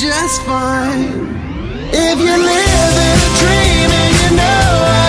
just fine. If you live in a dream and you know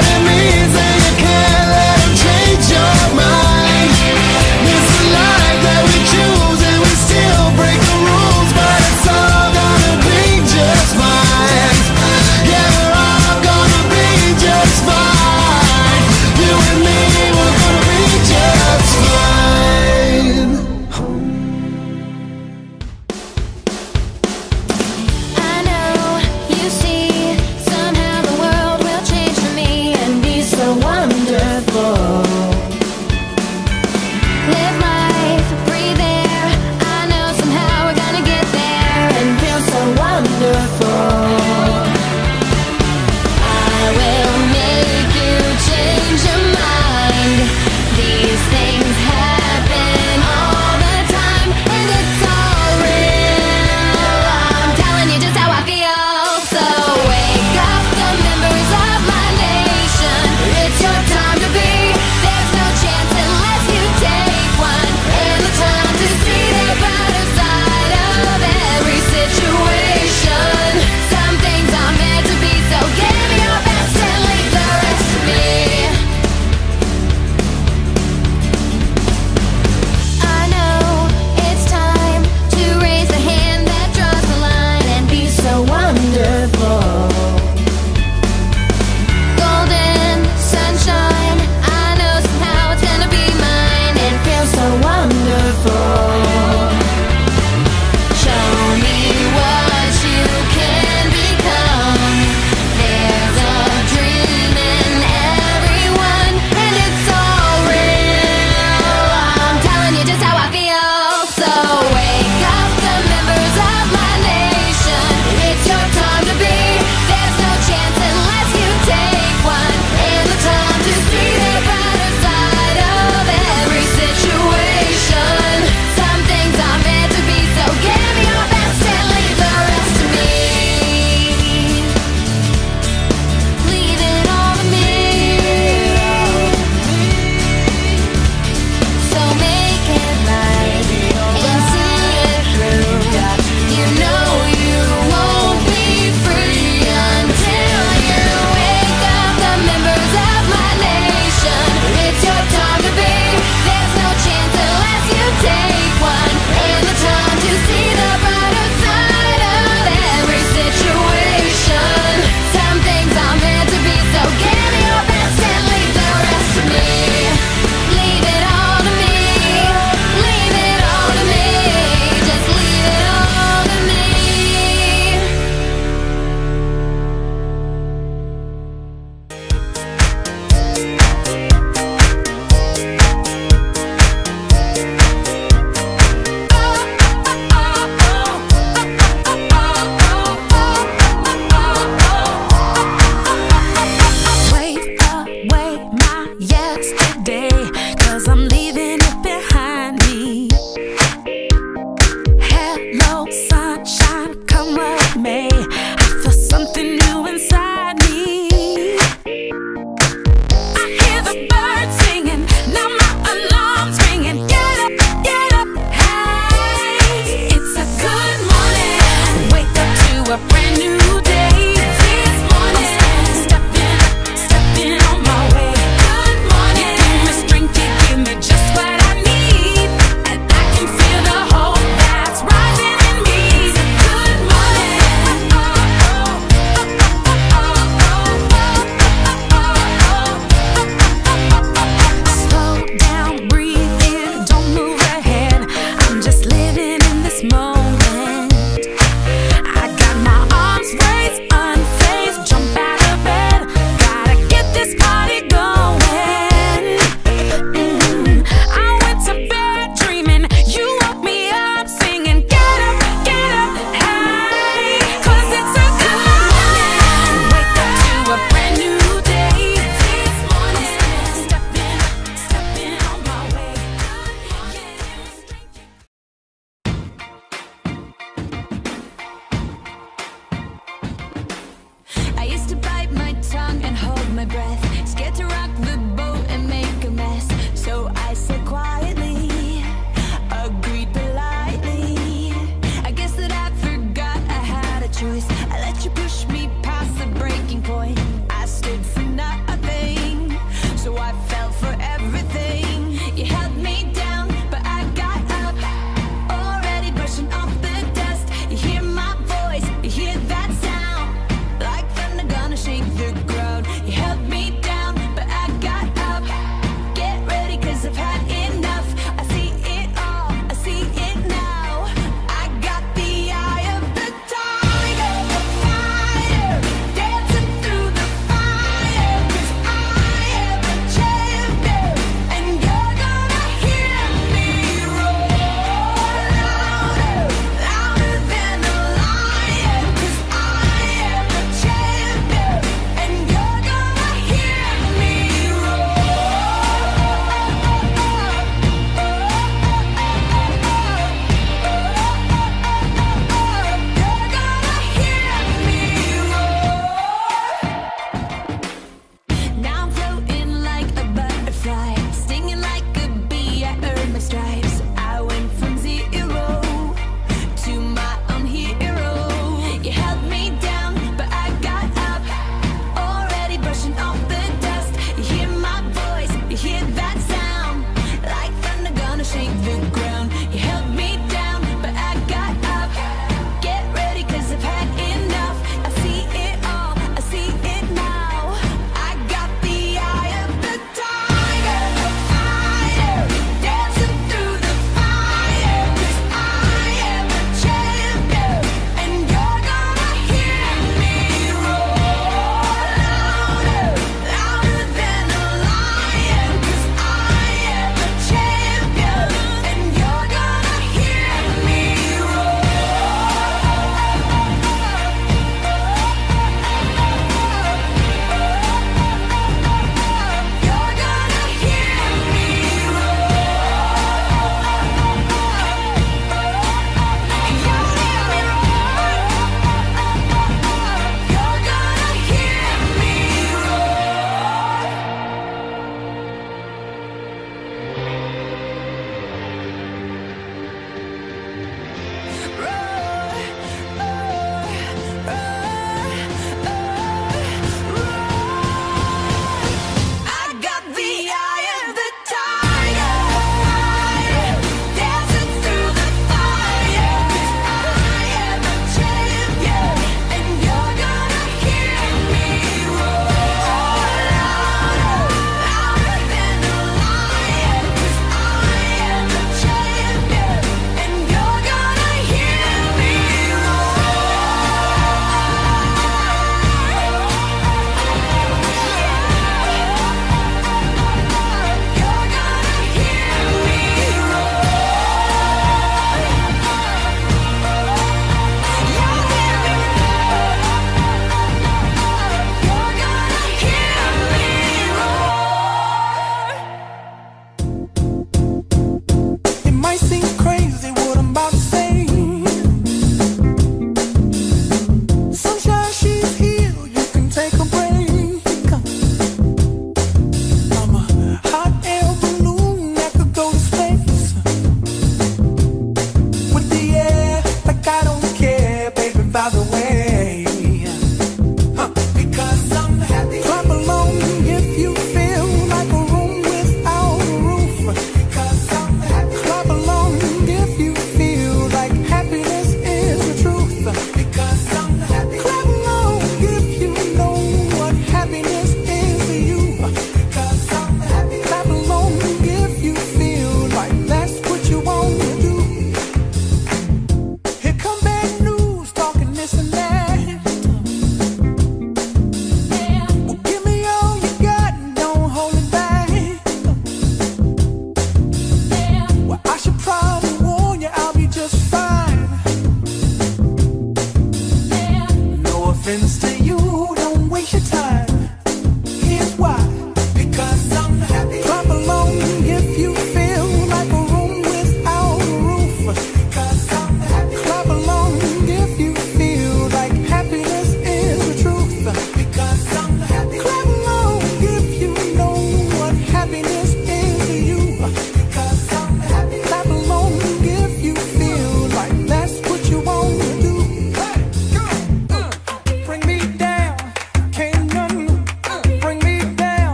ground. You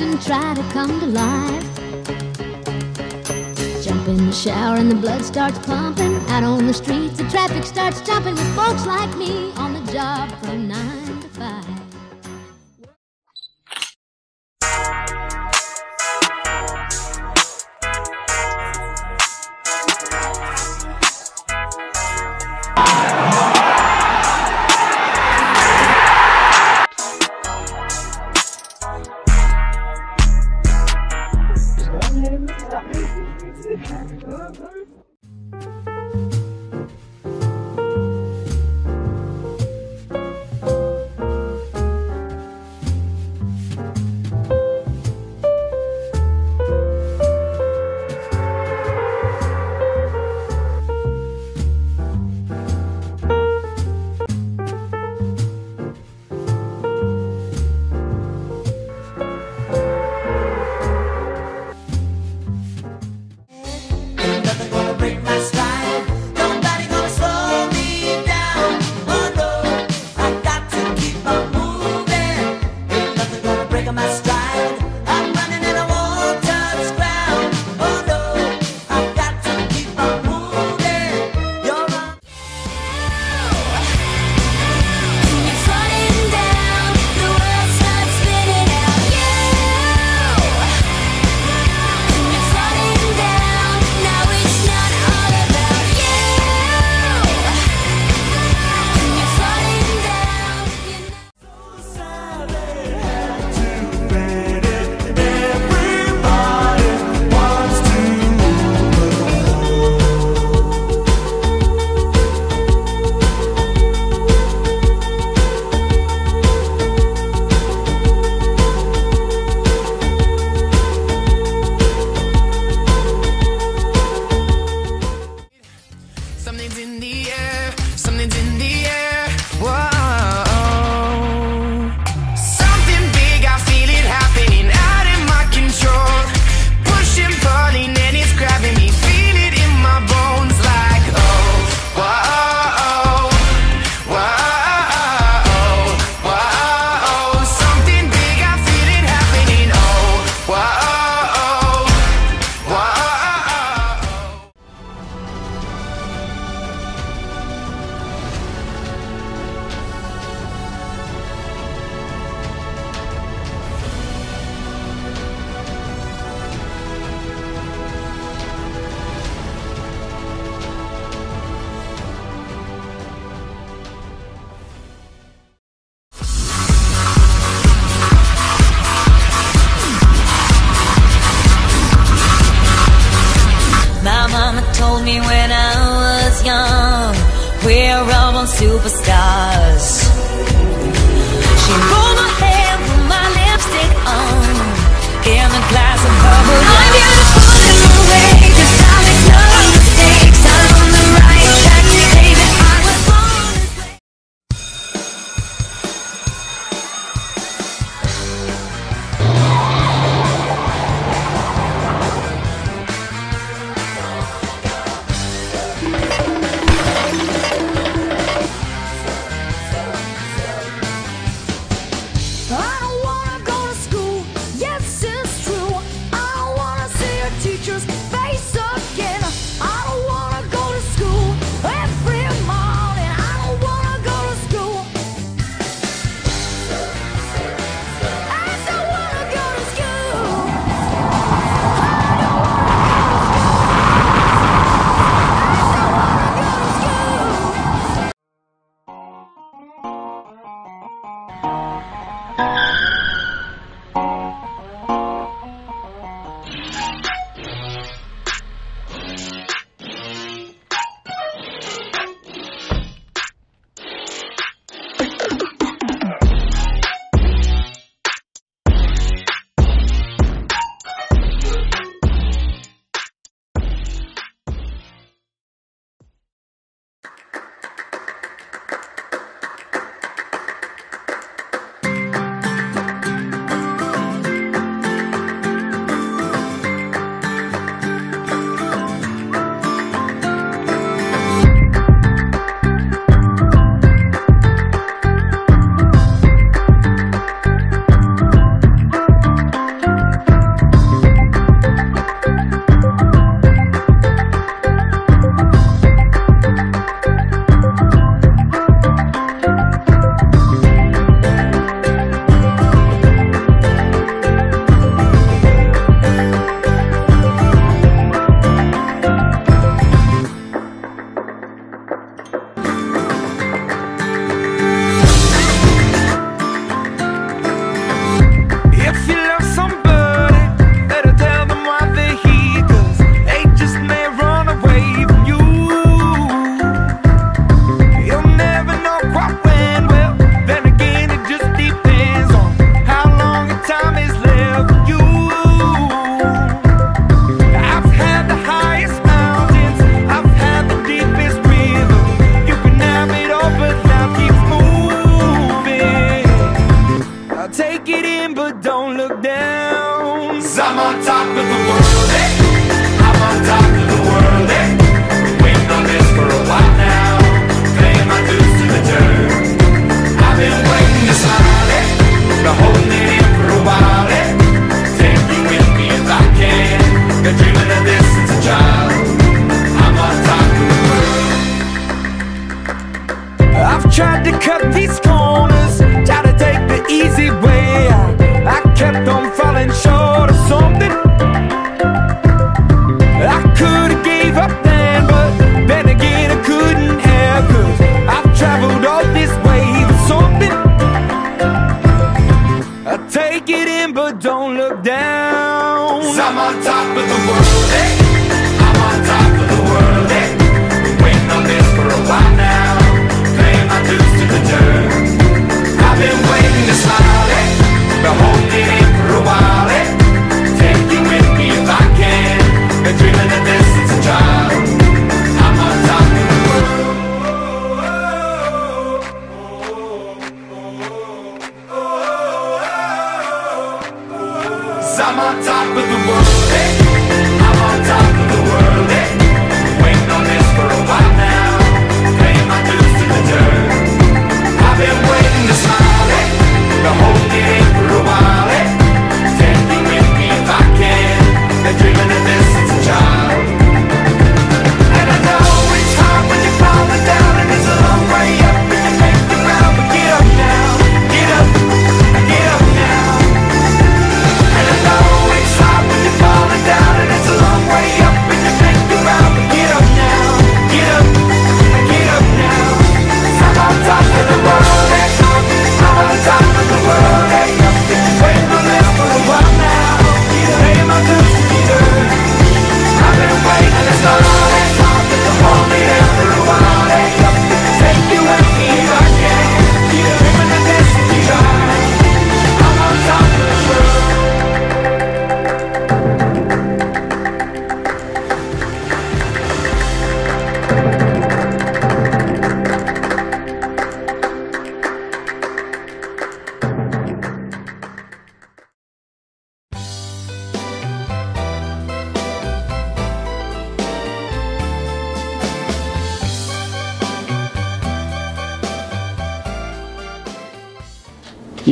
and try to come to life. Jump in the shower and the blood starts pumping. Out on the streets, the traffic starts jumping with folks like me on the job from nine.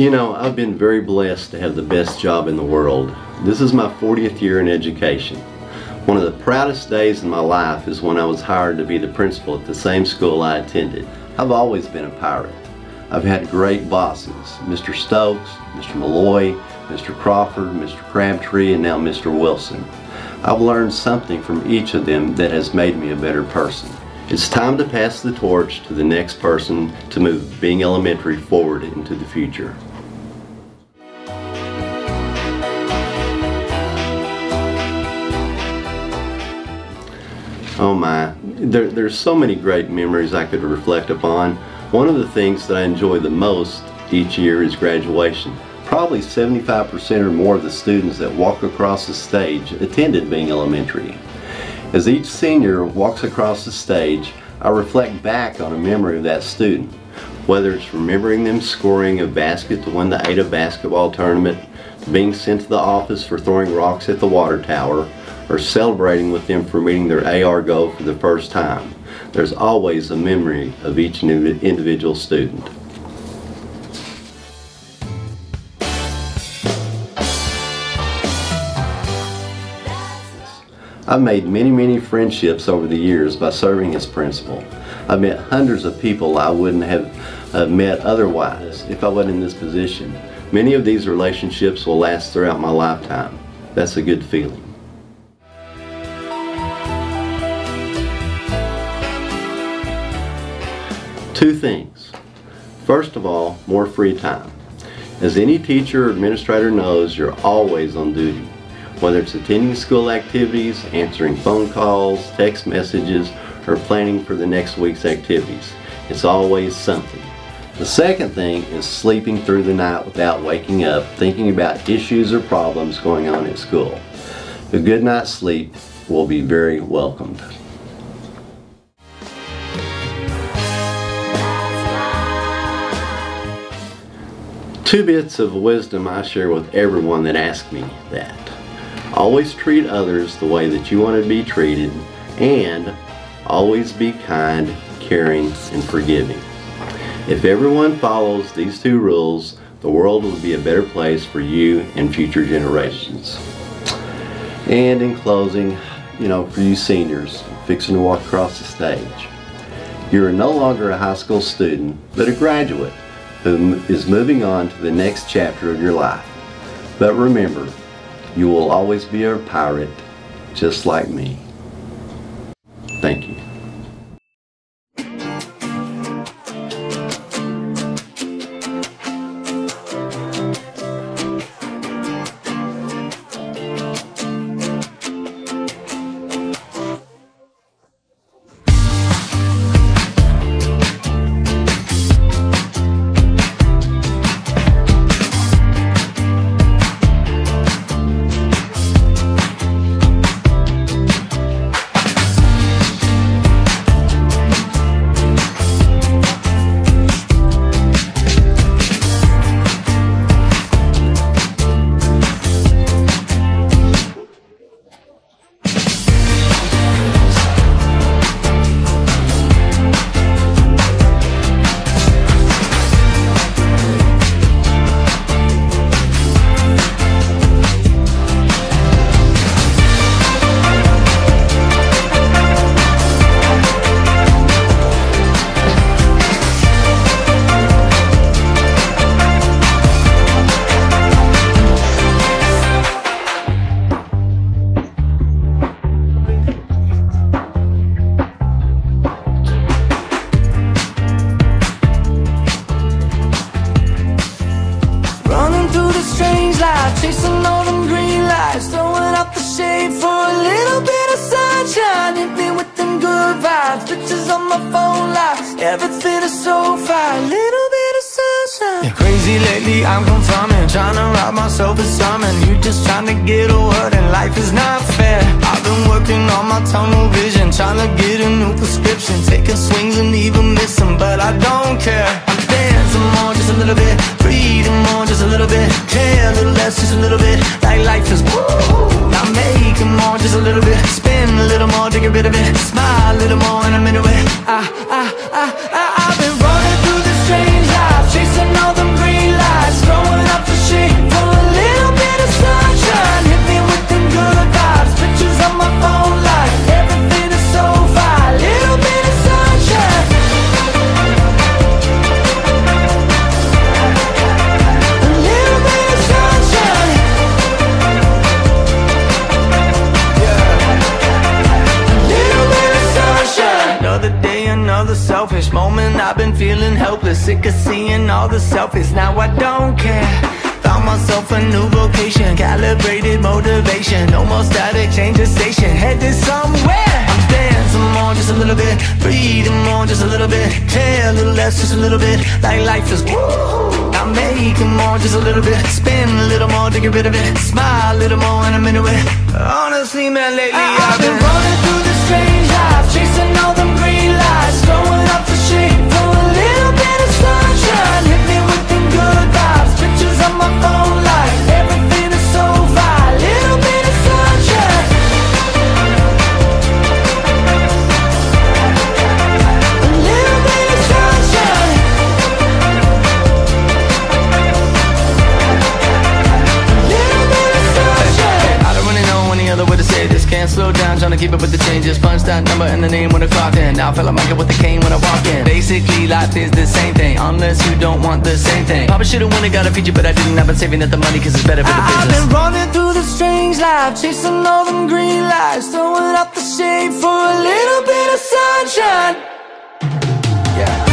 You know, I've been very blessed to have the best job in the world. This is my 40th year in education. One of the proudest days in my life is when I was hired to be the principal at the same school I attended. I've always been a pirate. I've had great bosses, Mr. Stokes, Mr. Malloy, Mr. Crawford, Mr. Crabtree, and now Mr. Wilson. I've learned something from each of them that has made me a better person. It's time to pass the torch to the next person to move Byng Elementary forward into the future. Oh my, there, there's so many great memories I could reflect upon. One of the things that I enjoy the most each year is graduation. Probably 75% or more of the students that walk across the stage attended Byng Elementary. As each senior walks across the stage, I reflect back on a memory of that student. Whether it's remembering them scoring a basket to win the Ada basketball tournament, being sent to the office for throwing rocks at the water tower, or celebrating with them for meeting their AR goal for the first time. There's always a memory of each new individual student. I've made many, many friendships over the years by serving as principal. I've met hundreds of people I wouldn't have uh, met otherwise if I wasn't in this position. Many of these relationships will last throughout my lifetime. That's a good feeling. Things. First of all, more free time. As any teacher or administrator knows, you're always on duty. Whether it's attending school activities, answering phone calls, text messages, or planning for the next week's activities. It's always something. The second thing is sleeping through the night without waking up, thinking about issues or problems going on at school. A good night's sleep will be very welcomed. Two bits of wisdom I share with everyone that asks me that. Always treat others the way that you want to be treated and always be kind, caring, and forgiving. If everyone follows these two rules, the world will be a better place for you and future generations. And in closing, you know, for you seniors fixing to walk across the stage, You are no longer a high school student, but a graduate who is moving on to the next chapter of your life. But remember, you will always be a pirate just like me. Thank you. Motivation. More static, change the station, headed somewhere. I'm dancing more, just a little bit, breathing more, just a little bit, care a little less, just a little bit. Like life is woo. I'm making more, just a little bit, spin a little more to get rid of it, smile a little more, and I'm into it. Honestly, man, lately I've been running through this strange life, chasing all them Down, trying to keep up with the changes. Punch that number and the name when I clock in. Now I feel like Michael with the cane when I walk in. Basically, life is the same thing, unless you don't want the same thing. Probably should've won it, got a feature, but I didn't. I've been saving up the money cause it's better for the business. I've been running through the strange life, chasing all them green lights, throwing up the shade for a little bit of sunshine. Yeah.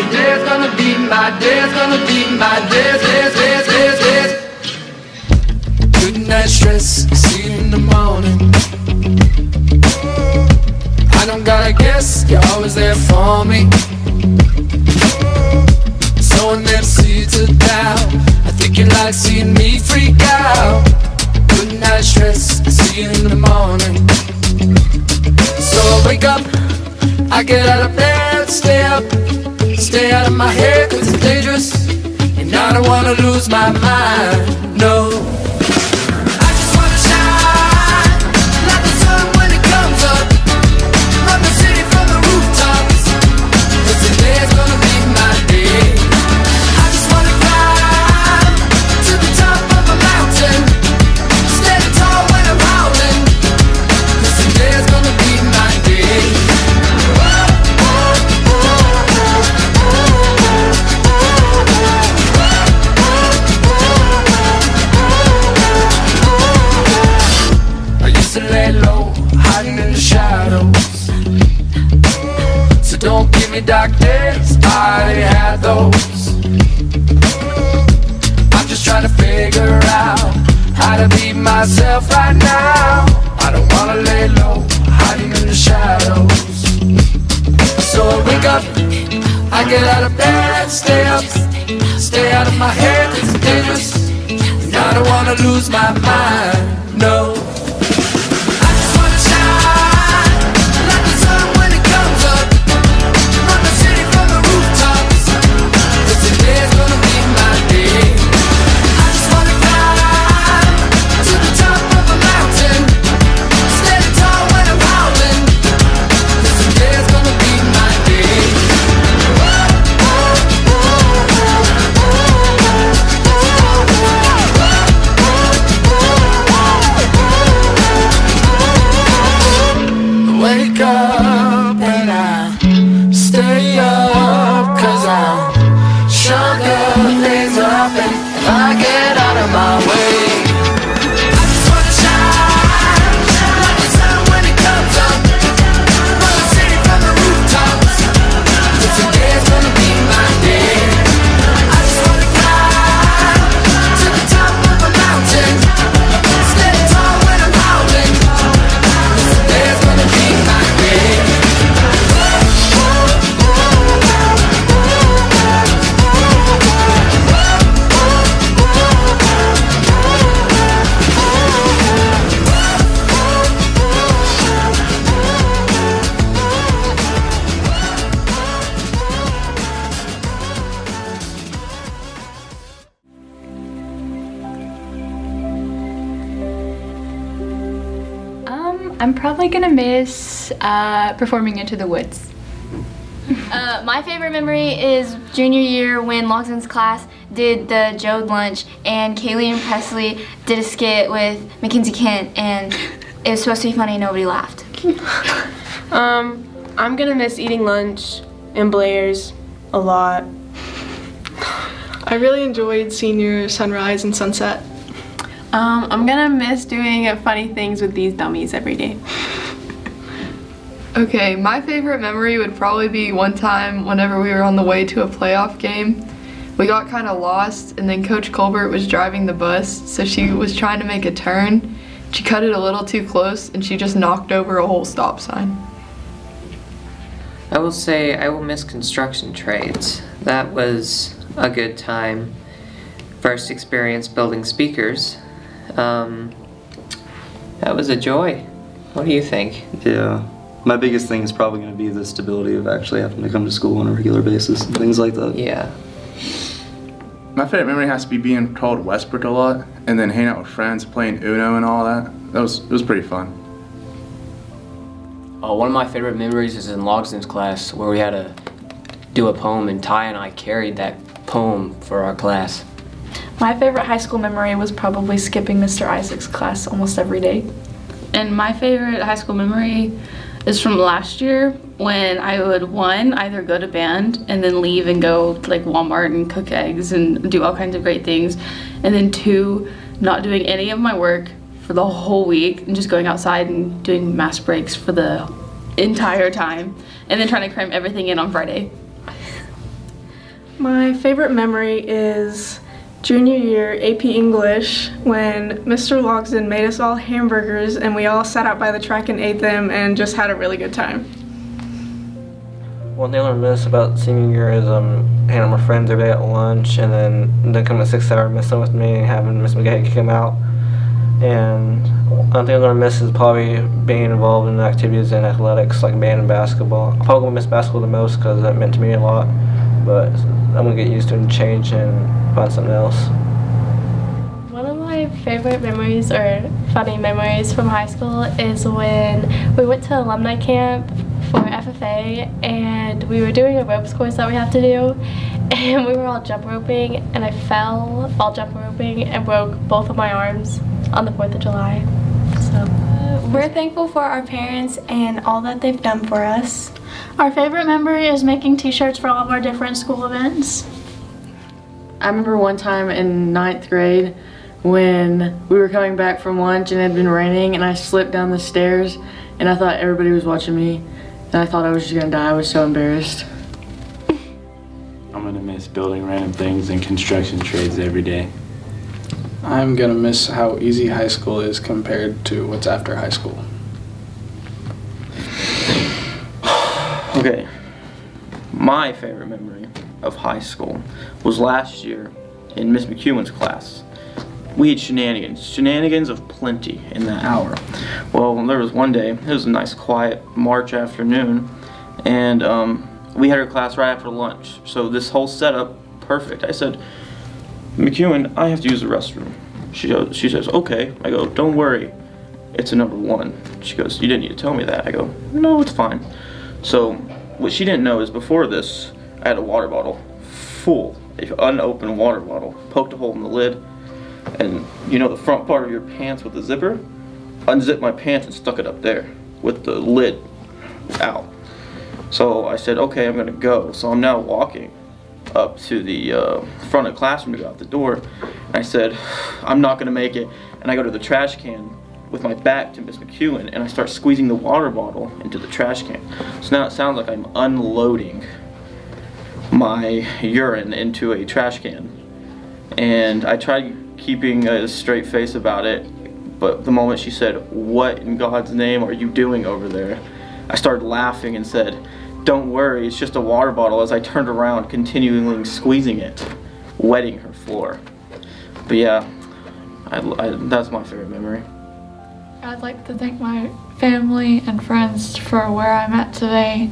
Today's gonna be my day, it's gonna be my day, day, day, day, day. Good night stress, see you in the morning. I don't gotta guess, you're always there for me. Sowing them seeds of doubt. I think you like seeing me freak out. Good night stress, see you in the morning. So I wake up, I get out of bed, stay up, stay out of my head, cause it's dangerous. And I don't wanna lose my mind, no. I'm probably gonna miss uh, performing Into the Woods. Uh, my favorite memory is junior year when Logson's class did the Jode lunch and Kaylee and Presley did a skit with Mackenzie Kent and it was supposed to be funny and nobody laughed. Um, I'm gonna miss eating lunch in Blair's a lot. I really enjoyed senior sunrise and sunset. Um, I'm gonna miss doing funny things with these dummies every day. Okay, my favorite memory would probably be one time whenever we were on the way to a playoff game. We got kind of lost, and then Coach Colbert was driving the bus, so she was trying to make a turn. She cut it a little too close, and she just knocked over a whole stop sign. I will say I will miss construction trades. That was a good time. First experience building speakers. Um, that was a joy. What do you think? Yeah. My biggest thing is probably going to be the stability of actually having to come to school on a regular basis and things like that. Yeah. My favorite memory has to be being called Westbrook a lot and then hanging out with friends, playing Uno and all that. That was it was pretty fun. Uh, one of my favorite memories is in Logson's class where we had to do a poem and Ty and I carried that poem for our class. My favorite high school memory was probably skipping Mr. Isaac's class almost every day. And my favorite high school memory is from last year when I would one either go to band and then leave and go to like Walmart and cook eggs and do all kinds of great things, and then two not doing any of my work for the whole week and just going outside and doing mass breaks for the entire time, and then trying to cram everything in on Friday. My favorite memory is junior year AP English when Mr. Logson made us all hamburgers and we all sat out by the track and ate them and just had a really good time. One thing I miss about senior year is um, hanging out with my friends every day at lunch and then then coming at six hour messing with me and having Miss McGahey him out. And one thing I'm gonna miss is probably being involved in activities in athletics like band and basketball. I'm probably gonna miss basketball the most because that meant to me a lot. But I'm gonna get used to it and change and find something else. One of my favorite memories or funny memories from high school is when we went to alumni camp for FFA and we were doing a ropes course that we have to do and we were all jump roping and I fell while jump roping and broke both of my arms on the 4th of July. So We're thankful for our parents and all that they've done for us. Our favorite memory is making t-shirts for all of our different school events. I remember one time in ninth grade when we were coming back from lunch and it had been raining and I slipped down the stairs and I thought everybody was watching me and I thought I was just gonna die. I was so embarrassed. I'm gonna miss building random things and construction trades every day. I'm gonna miss how easy high school is compared to what's after high school. Okay, my favorite memory of high school was last year in Miss McEwen's class. We had shenanigans, shenanigans of plenty in that hour. Well, there was one day, it was a nice quiet March afternoon, and um, we had our class right after lunch. So this whole setup, perfect. I said, McEwen, I have to use the restroom. She goes, she says, okay. I go, don't worry, it's a number one. She goes, you didn't need to tell me that. I go, no, it's fine. So what she didn't know is before this, I had a water bottle full, an unopened water bottle, poked a hole in the lid, and you know the front part of your pants with the zipper? Unzipped my pants and stuck it up there with the lid out. So I said, okay, I'm gonna go. So I'm now walking up to the uh, front of the classroom to go out the door. And I said, I'm not gonna make it. And I go to the trash can with my back to Miss McEwen and I start squeezing the water bottle into the trash can. So now it sounds like I'm unloading my urine into a trash can. And I tried keeping a straight face about it, but the moment she said, what in God's name are you doing over there? I started laughing and said, don't worry, it's just a water bottle as I turned around, continually squeezing it, wetting her floor. But yeah, I, I, that's my favorite memory. I'd like to thank my family and friends for where I'm at today.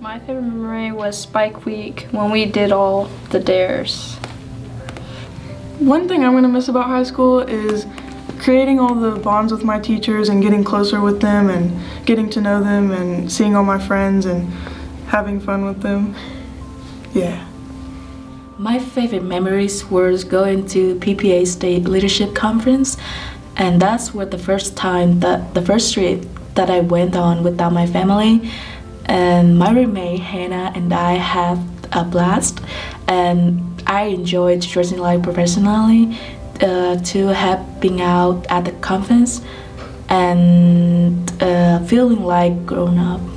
My favorite memory was Spike Week when we did all the dares. One thing I'm going to miss about high school is creating all the bonds with my teachers and getting closer with them and getting to know them and seeing all my friends and having fun with them. Yeah. My favorite memories was going to PPA State Leadership Conference and that's where the first time that the first trip that I went on without my family and my roommate Hannah and I had a blast and I enjoyed dressing like professionally uh, to helping out at the conference and uh, feeling like grown up.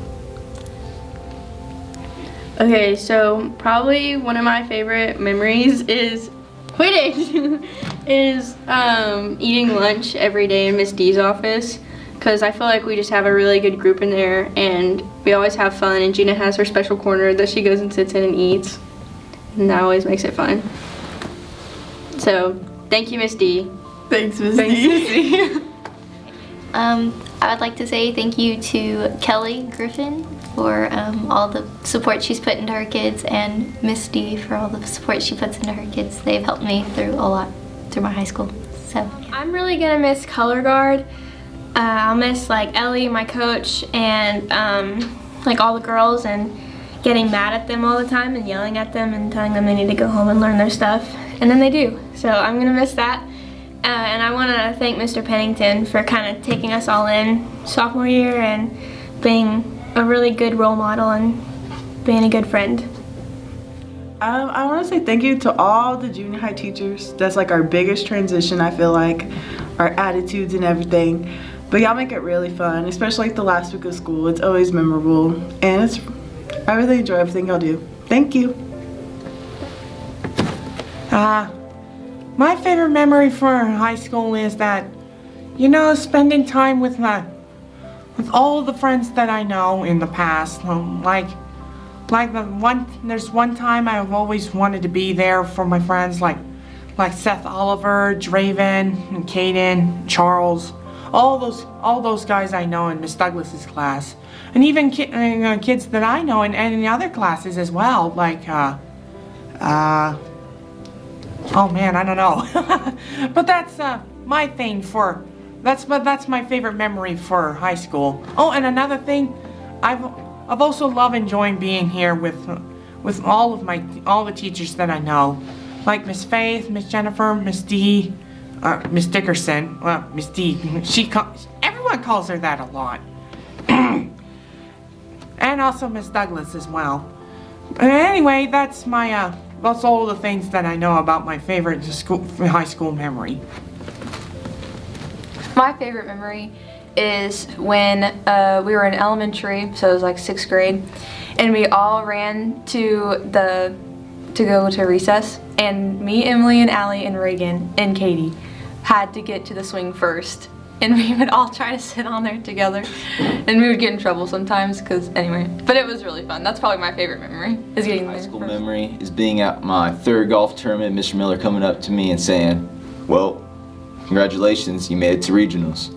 Okay, so probably one of my favorite memories is Quidditch, is um, eating lunch every day in Miss D's office because I feel like we just have a really good group in there and we always have fun and Gina has her special corner that she goes and sits in and eats and that always makes it fun. So thank you Miss D. Thanks Miss D. Um, I would like to say thank you to Kelly Griffin for um, all the support she's put into her kids and Miss D for all the support she puts into her kids. They've helped me through a lot through my high school. So I'm really gonna miss color guard. Uh, I'll miss like Ellie, my coach, and um, like all the girls and getting mad at them all the time and yelling at them and telling them they need to go home and learn their stuff. And then they do. So I'm gonna miss that. Uh, and I want to thank Mr. Pennington for kind of taking us all in sophomore year and being a really good role model and being a good friend. Um, I want to say thank you to all the junior high teachers. That's like our biggest transition, I feel like, our attitudes and everything. But y'all make it really fun, especially like the last week of school. It's always memorable, and it's I really enjoy everything y'all do. Thank you. Uh, my favorite memory for high school is that, you know, spending time with my, with all the friends that I know in the past. Um, like, like the one, there's one time I've always wanted to be there for my friends, like, like Seth Oliver, Draven, and Charles, all those, all those guys I know in Miss Douglas's class, and even ki uh, kids that I know in any other classes as well, like, uh, uh. Oh man, I don't know. but that's uh, my thing for that's but that's my favorite memory for high school. Oh, and another thing, I've I've also loved enjoying being here with with all of my all the teachers that I know, like Miss Faith, Miss Jennifer, Miss D, uh, Miss Dickerson, well Miss D. She everyone calls her that a lot, and also Miss Douglas as well. But anyway, that's my uh, that's all the things that I know about my favorite school, high school memory. My favorite memory is when uh, we were in elementary, so it was like sixth grade, and we all ran to the to go to recess, and me, Emily, and Allie, and Reagan, and Katie had to get to the swing first. And we would all try to sit on there together. And we would get in trouble sometimes, because anyway. But it was really fun. That's probably my favorite memory, is getting high school first. memory is being at my third golf tournament, Mr. Miller coming up to me and saying, well, congratulations, you made it to regionals.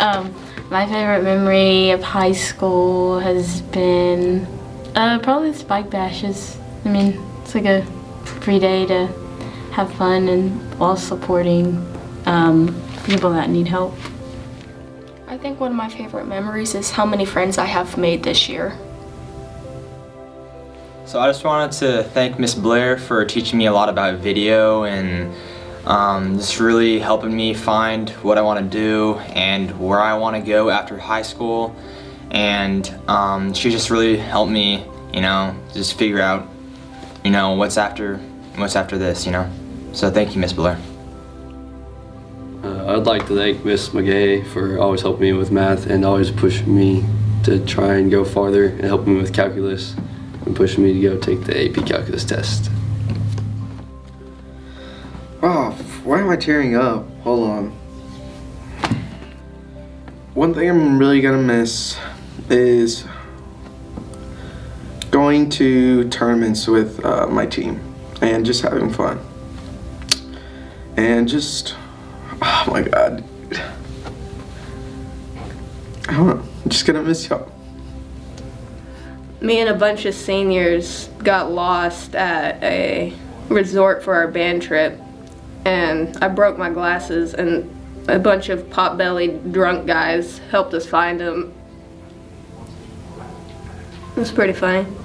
Um, my favorite memory of high school has been uh, probably the spike bashes. I mean, it's like a free day to have fun and while supporting um, people that need help. I think one of my favorite memories is how many friends I have made this year. So I just wanted to thank Miss Blair for teaching me a lot about video and um, just really helping me find what I want to do and where I want to go after high school. And um, she just really helped me, you know, just figure out, you know, what's after, what's after this, you know. So thank you, Miss Blair. Uh, I'd like to thank Miss McGay for always helping me with math and always pushing me to try and go farther and helping me with calculus and pushing me to go take the AP calculus test. Oh, why am I tearing up? Hold on. One thing I'm really gonna miss is going to tournaments with uh, my team and just having fun. And just, oh my god. I don't know, I'm just gonna miss y'all. Me and a bunch of seniors got lost at a resort for our band trip, and I broke my glasses, and a bunch of pot-bellied drunk guys helped us find them. It was pretty funny.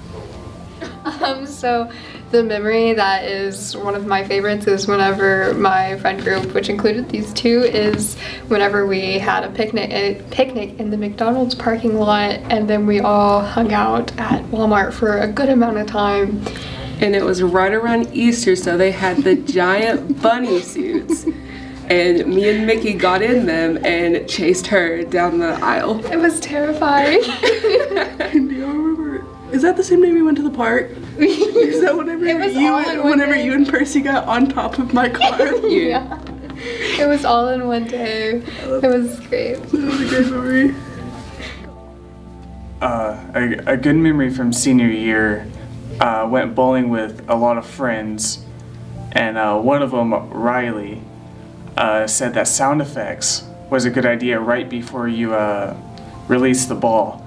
Um, so the memory that is one of my favorites is whenever my friend group, which included these two, is whenever we had a picnic a picnic in the McDonald's parking lot and then we all hung out at Walmart for a good amount of time. and it was right around Easter, so they had the giant bunny suits. And me and Mickey got in them and chased her down the aisle. It was terrifying. Remember? Is that the same day we went to the park? Is that whenever It was you all in one whenever day. you and Percy got on top of my car? yeah. It was all in one day. It was great. That was a great memory. Uh, a, a good memory from senior year. Uh, went bowling with a lot of friends, and uh, one of them, Riley, uh, said that sound effects was a good idea right before you uh, release the ball,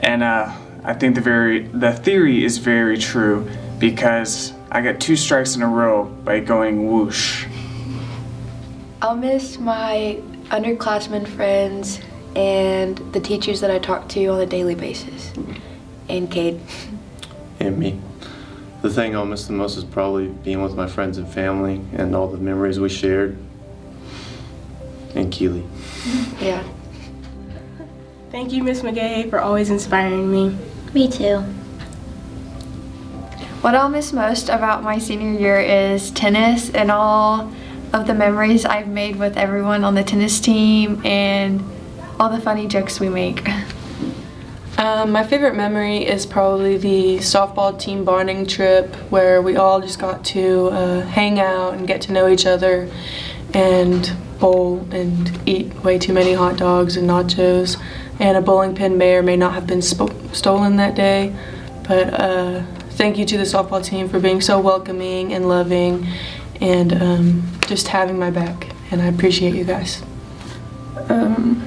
and uh, I think the very the theory is very true because I got two strikes in a row by going whoosh. I'll miss my underclassmen friends and the teachers that I talk to on a daily basis. And Cade. And me. The thing I'll miss the most is probably being with my friends and family and all the memories we shared. And Keely. Yeah. Thank you, Miss McGay, for always inspiring me. Me too. What I'll miss most about my senior year is tennis and all of the memories I've made with everyone on the tennis team and all the funny jokes we make. Um, my favorite memory is probably the softball team bonding trip where we all just got to uh, hang out and get to know each other and bowl and eat way too many hot dogs and nachos. And a bowling pin may or may not have been spo- stolen that day. But uh, thank you to the softball team for being so welcoming and loving and um, just having my back. And I appreciate you guys. Um,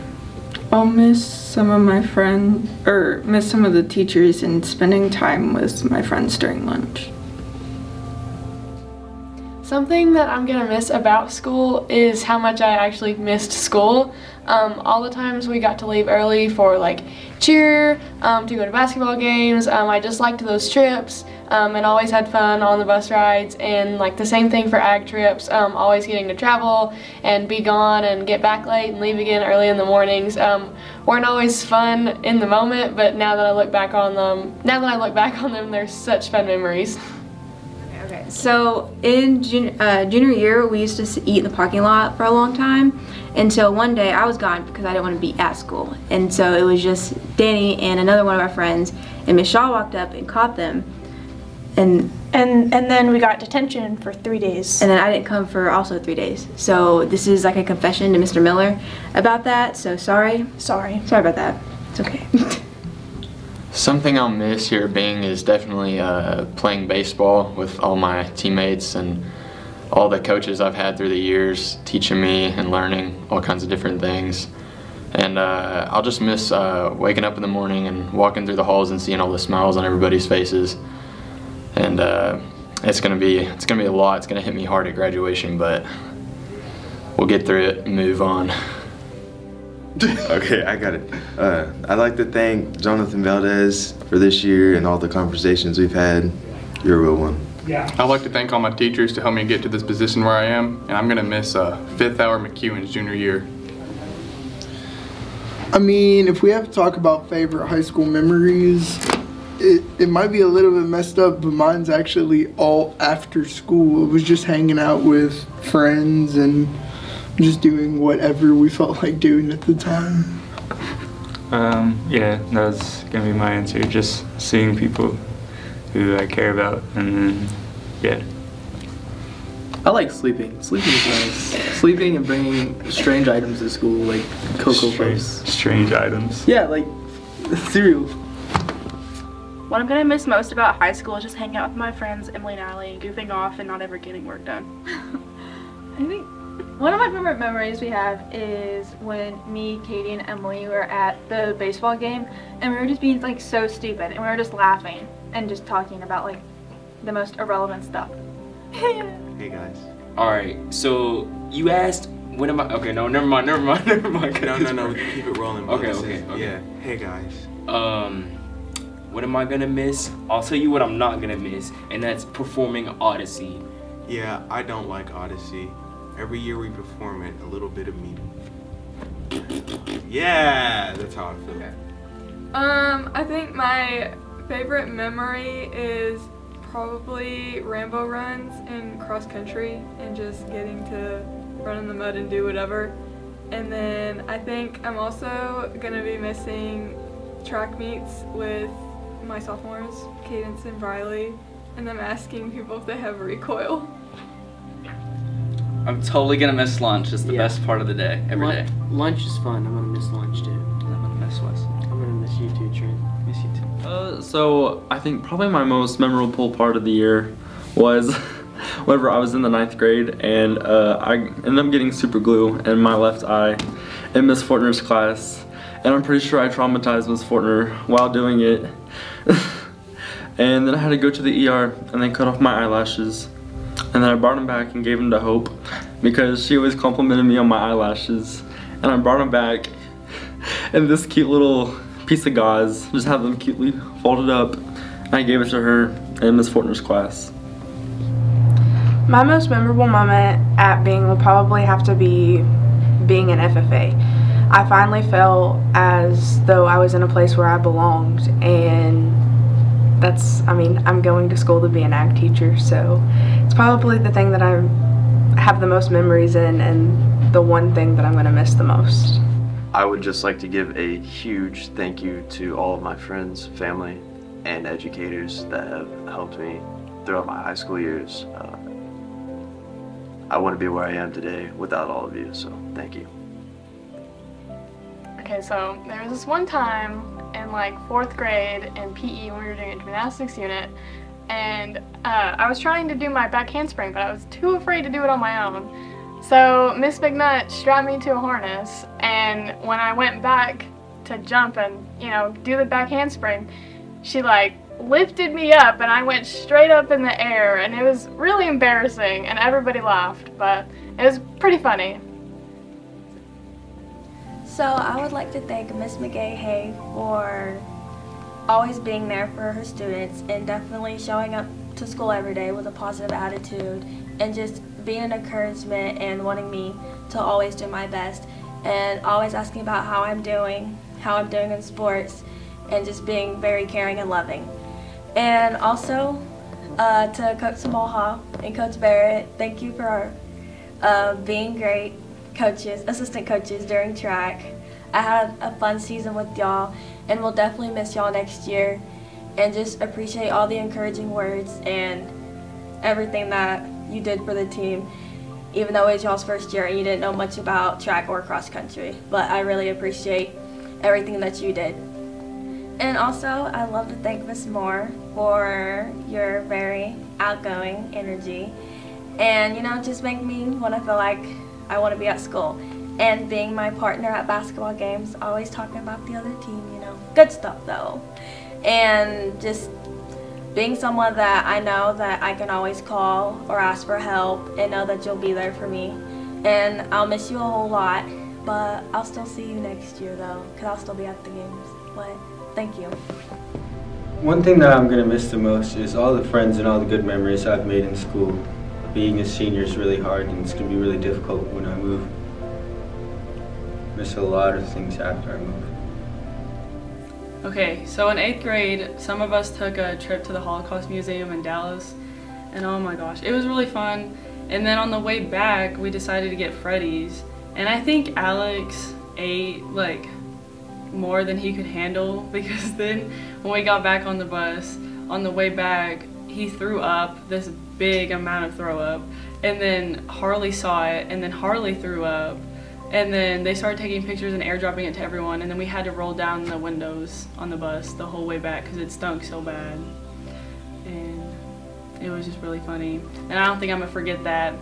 I'll miss some of my friends, or miss some of the teachers and spending time with my friends during lunch. Something that I'm gonna miss about school is how much I actually missed school. Um, all the times we got to leave early for like cheer, um, to go to basketball games. Um, I just liked those trips um, and always had fun on the bus rides. And like the same thing for ag trips, um, always getting to travel and be gone and get back late and leave again early in the mornings. Um, weren't always fun in the moment, but now that I look back on them, now that I look back on them, they're such fun memories. Okay, so in jun- uh, junior year, we used to eat in the parking lot for a long time. Until one day I was gone because I didn't want to be at school. And so it was just Danny and another one of our friends. and Miss Shaw walked up and caught them. And and and then we got detention for three days. And then I didn't come for also three days. So this is like a confession to Mr. Miller about that. So sorry. Sorry. Sorry about that. It's okay. Something I'll miss here being is definitely uh, playing baseball with all my teammates and all the coaches I've had through the years teaching me and learning all kinds of different things. And uh, I'll just miss uh, waking up in the morning and walking through the halls and seeing all the smiles on everybody's faces. And uh, it's gonna be it's gonna be a lot. It's gonna hit me hard at graduation, but we'll get through it and move on. okay, I got it. Uh, I'd like to thank Jonathan Valdez for this year and all the conversations we've had. You're a real one. Yeah. I'd like to thank all my teachers to help me get to this position where I am, and I'm gonna miss uh, fifth hour McEwen's junior year. I mean, if we have to talk about favorite high school memories, it, it might be a little bit messed up, but mine's actually all after school. It was just hanging out with friends and just doing whatever we felt like doing at the time. Um, yeah, that's gonna be my answer. Just seeing people who I care about, and then, yeah. I like sleeping. Sleeping is nice. sleeping and bringing strange items to school, like Cocoa Strange, Puffs. strange items. Yeah, like cereal. What I'm gonna miss most about high school is just hanging out with my friends Emily and Allie and goofing off and not ever getting work done. I think one of my favorite memories we have is when me, Katie, and Emily were at the baseball game and we were just being like so stupid and we were just laughing and just talking about like the most irrelevant stuff. Hey guys. All right, so you asked when am I? Okay, no, never mind, never mind, never mind. No, no, no, we can keep it rolling. Okay, okay, is- okay. Yeah. Hey guys. Um, what am I gonna miss? I'll tell you what I'm not gonna miss, and that's performing Odyssey. Yeah, I don't like Odyssey. Every year we perform it, a little bit of me. Yeah, that's how I feel. Um, I think my favorite memory is probably Rambo runs in cross country and just getting to run in the mud and do whatever. And then I think I'm also gonna be missing track meets with my sophomores, Cadence and Riley, and them asking people if they have recoil. I'm totally gonna miss lunch. It's the best part of the day, every Lun- day. Lunch is fun. I'm gonna miss lunch too. I'm gonna miss Wes. I'm gonna miss you too, Trent. Uh, so I think probably my most memorable part of the year was whenever I was in the ninth grade and uh, I ended up getting super glue in my left eye in Miss Fortner's class. And I'm pretty sure I traumatized Miss Fortner while doing it. and then I had to go to the ER and they cut off my eyelashes. And then I brought them back and gave them to Hope because she always complimented me on my eyelashes. And I brought them back and this cute little piece of gauze, just have them cutely folded up. And I gave it to her in Miss Fortner's class. My most memorable moment at Byng will probably have to be being in FFA. I finally felt as though I was in a place where I belonged and that's I mean I'm going to school to be an ag teacher so it's probably the thing that I have the most memories in and the one thing that I'm going to miss the most. I would just like to give a huge thank you to all of my friends, family, and educators that have helped me throughout my high school years. Uh, I wouldn't be where I am today without all of you, so thank you. Okay, so there was this one time in like fourth grade in PE when we were doing a gymnastics unit, and uh, I was trying to do my back handspring, but I was too afraid to do it on my own. So Miss McNutt strapped me to a harness, and when I went back to jump and you know do the back handspring, she like lifted me up, and I went straight up in the air, and it was really embarrassing, and everybody laughed, but it was pretty funny. So I would like to thank Miss McGay Hay for always being there for her students and definitely showing up to school every day with a positive attitude and just being an encouragement and wanting me to always do my best and always asking about how I'm doing, how I'm doing in sports, and just being very caring and loving. And also uh, to Coach Samaha and Coach Barrett, thank you for uh, being great coaches, assistant coaches during track. I had a fun season with y'all and we'll definitely miss y'all next year. and just appreciate all the encouraging words and everything that you did for the team. Even though it was y'all's first year and you didn't know much about track or cross country, but I really appreciate everything that you did. And also, I'd love to thank Miss Moore for your very outgoing energy and, you know, just make me want to feel like I want to be at school. And being my partner at basketball games, always talking about the other team, you know. Good stuff, though. And just being someone that I know that I can always call or ask for help and know that you'll be there for me. And I'll miss you a whole lot, but I'll still see you next year, though, because I'll still be at the games. But Thank you. One thing that I'm going to miss the most is all the friends and all the good memories I've made in school. Being a senior is really hard and it's going to be really difficult when I move. Miss a lot of things after I move. Okay, so in eighth grade, some of us took a trip to the Holocaust Museum in Dallas, and oh my gosh, it was really fun. And then on the way back, we decided to get Freddy's, and I think Alex ate like more than he could handle because then when we got back on the bus, on the way back, he threw up this big amount of throw up. And then Harley saw it, and then Harley threw up. And then they started taking pictures and airdropping it to everyone. And then we had to roll down the windows on the bus the whole way back because it stunk so bad. And it was just really funny. And I don't think I'm going to forget that.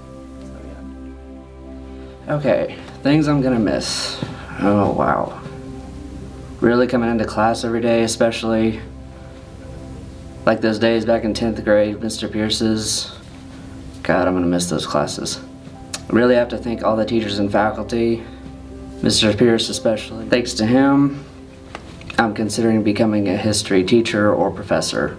So, yeah. Okay, things I'm going to miss. Oh, wow really coming into class every day, especially like those days back in 10th grade, Mr. Pierce's. God, I'm gonna miss those classes. I really have to thank all the teachers and faculty, Mr. Pierce especially. Thanks to him, I'm considering becoming a history teacher or professor.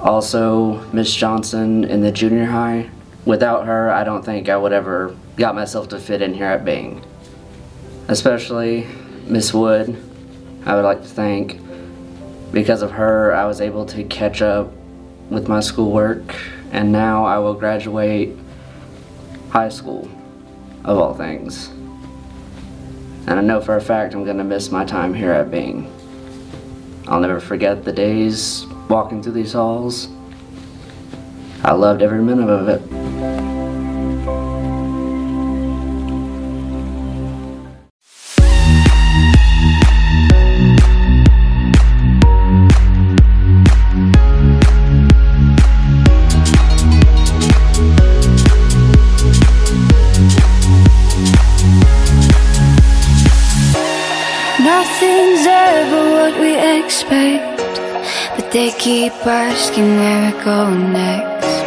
Also, Miss Johnson in the junior high. Without her, I don't think I would ever got myself to fit in here at Byng. Especially Miss Wood, I would like to thank. Because of her, I was able to catch up with my schoolwork, and now I will graduate high school, of all things. And I know for a fact I'm to miss my time here at Byng. I'll never forget the days walking through these halls. I loved every minute of it. But they keep asking where we're going next.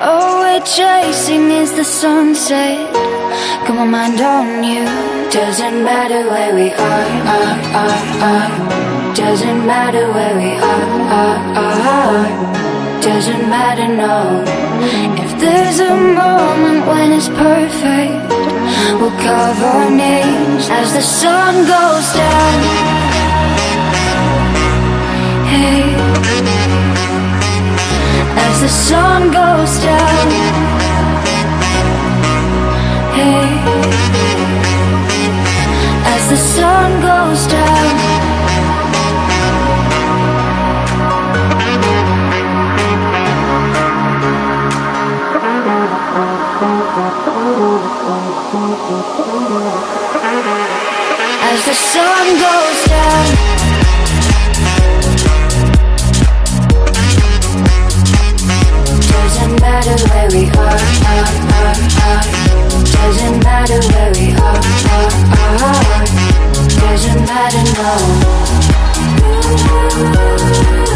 Oh, we're chasing is the sunset. Got my mind on you. Doesn't matter where we are, are, are, are. Doesn't matter where we are, are, are, are. Doesn't matter, no. If there's a moment when it's perfect We'll carve our names As the sun goes down as the sun goes down. Hey. As the sun goes down. As the sun goes down matter where we are, are, are, are. Doesn't matter where we are, are, are. Doesn't matter, no. Here's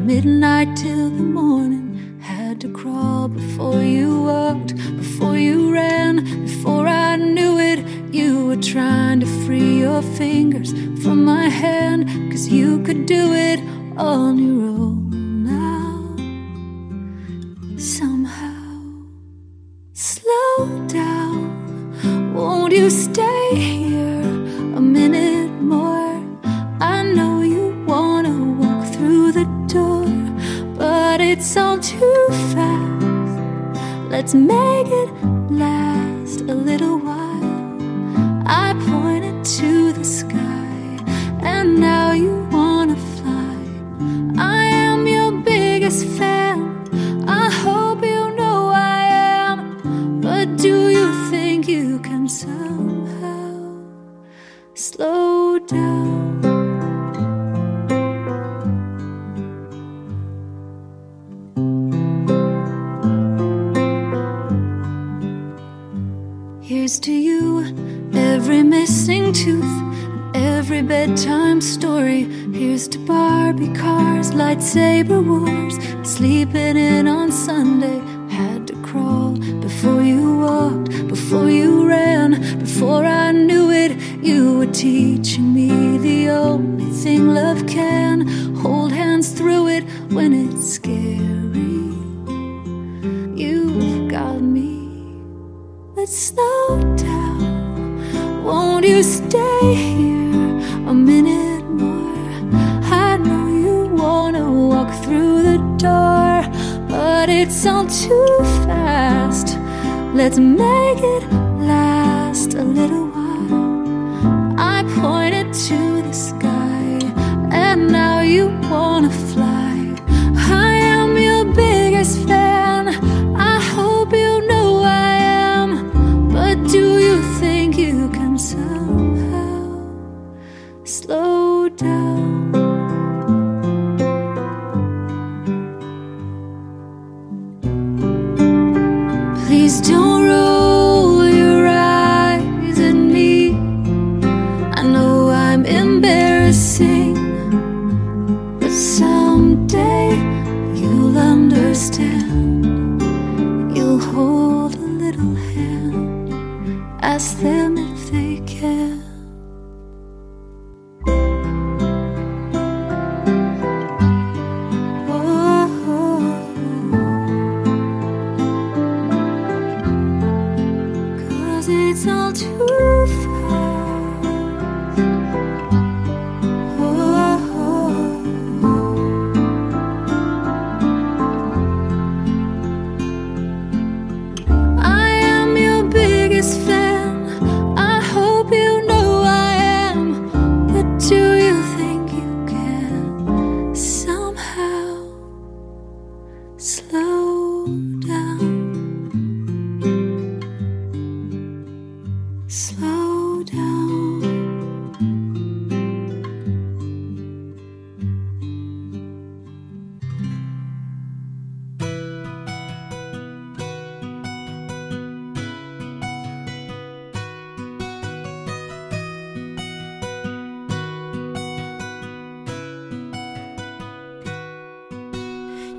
midnight till the morning. Had to crawl before you walked, before you ran, before I knew it. You were trying to free your fingers from my hand, cause you could do it on teaching me the only thing love can. Hold hands through it when it's scary. You've got me. Let's slow down. Won't you stay here a minute more? I know you wanna walk through the door, but it's all too fast. Let's make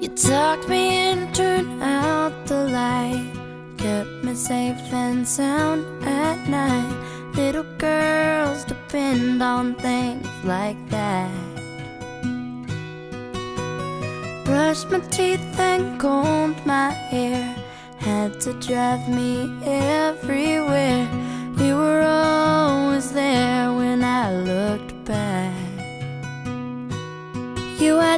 You tucked me in, turned out the light, kept me safe and sound at night. Little girls depend on things like that. Brushed my teeth and combed my hair, had to drive me everywhere.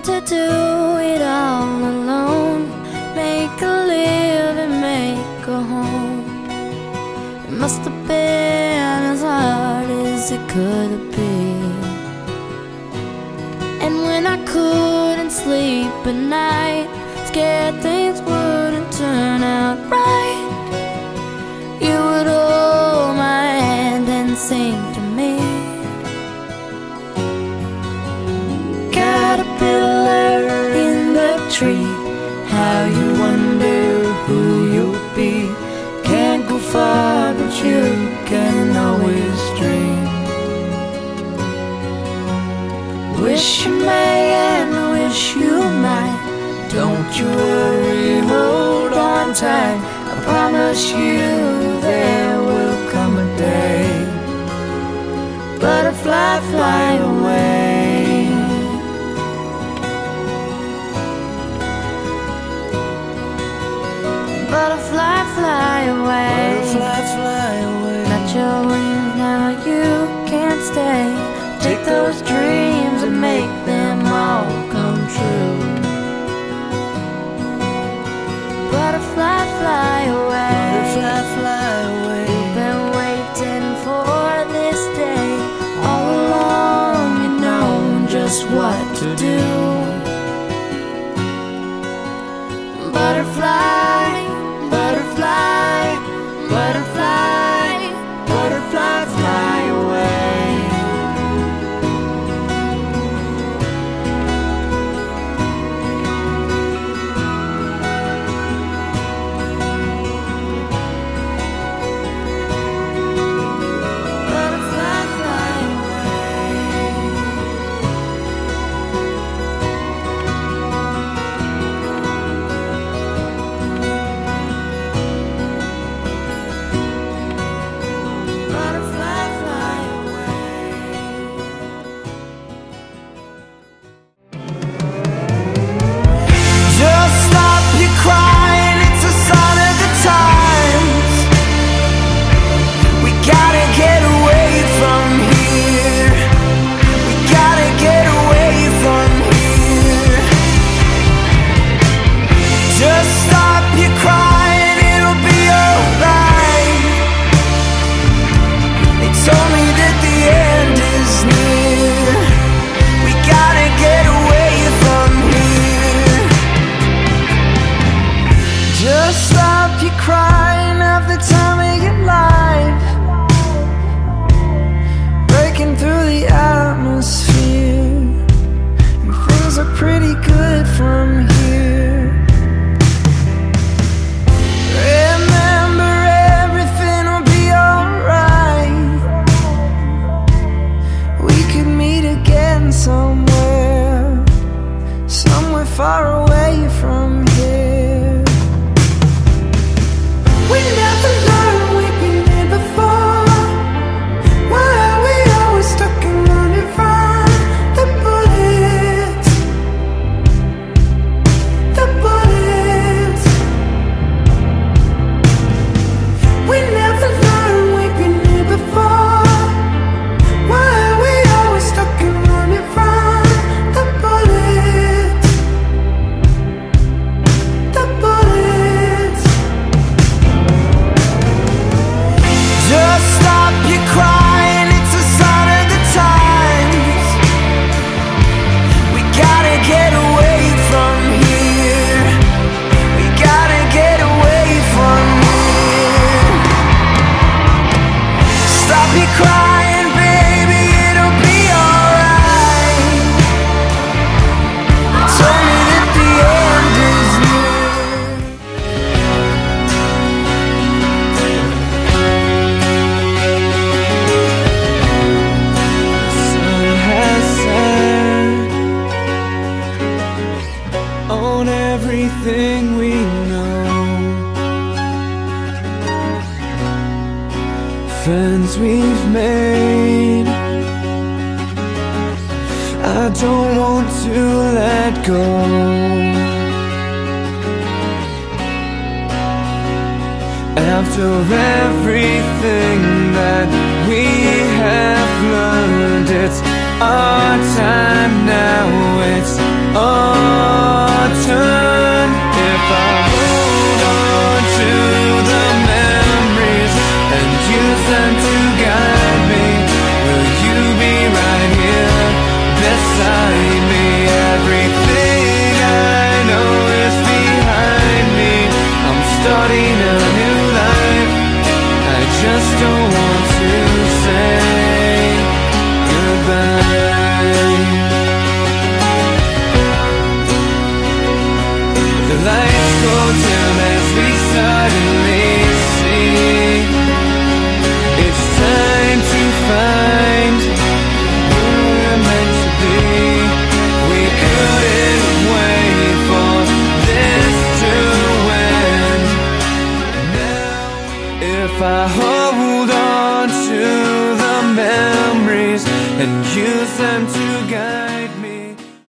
To do it all alone. Make a living, make a home. It must have been as hard as it could have been. And when I couldn't sleep at night, scared things wouldn't turn out right, you would hold my hand and sing you worry, hold on tight. I promise you there will come a day. Butterfly, fly away. Butterfly, fly away. Butterfly, fly away. Got your wings. now, you can't stay. Butterfly, fly away.